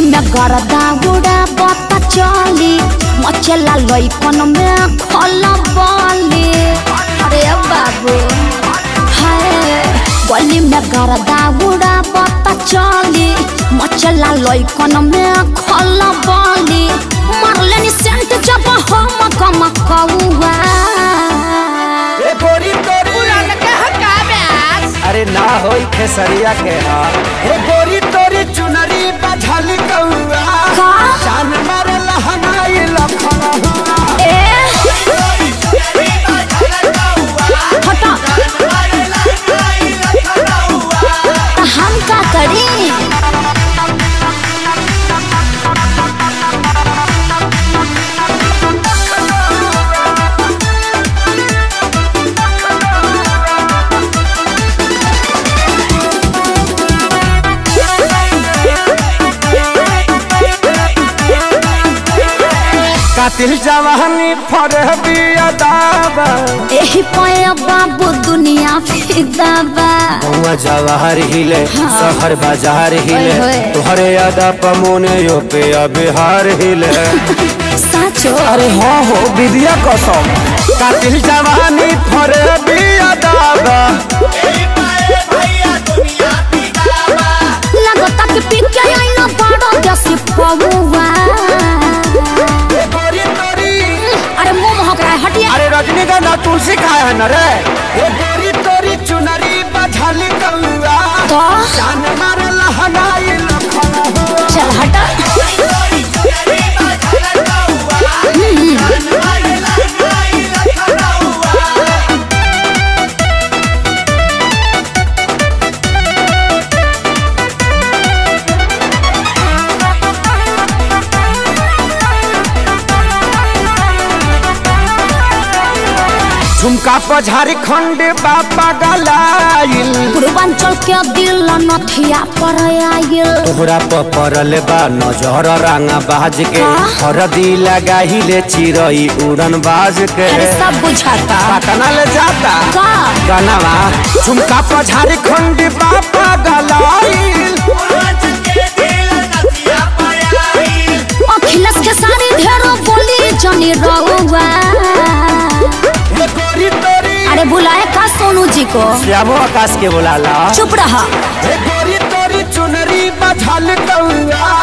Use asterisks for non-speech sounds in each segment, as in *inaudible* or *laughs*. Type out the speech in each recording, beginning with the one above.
गरदा उड़ा बता चली मचला लइकन में खल बली। अरे बाबू हाय गली में गरदा उड़ा बता चली मचला लइकन में खल बली। मारले नि सेंट जब हम कम कौआ ए गोरी तोरी। अरे ना होई खेसरिया के हा ए गोरी कातिल जवानी फरह बिया दाबा एही पया बाबू दुनिया फिदा बा जवाहर हिले शहर बाज़ार हिले। तोहरे यादा पमोने यो पे बिहार हिले। *laughs* साचो। अरे हाँ हो विद्या कसम। कातिल जवानी फरह बिया दाबा लगता कि पिके आइना बड़ो जैसे पौवा Narè झुमका पर झारखंड बापा गलाइल पूर्वांचल के दिल नथिया पर आयल तोहरा पर पड़ल बा नज़र रंगा बाज के का? हरदी लगाहिले चिरई उड़न बाज के सब बुझाता। पटना ले जाता। का गनवा झुमका पर झारखंड बापा गलाइल अखिलेश के सारी ढेरो बोली जनी रउआ सोनू जी को। श्यामो आकाश के बोला ला चुप रहा। ए गोरी तोरी चुनरी बझल कौआ।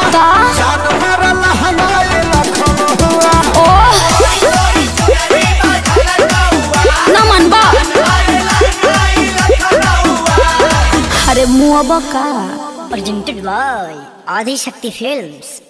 अरे मुआबा का presented by Adi Shakti Films.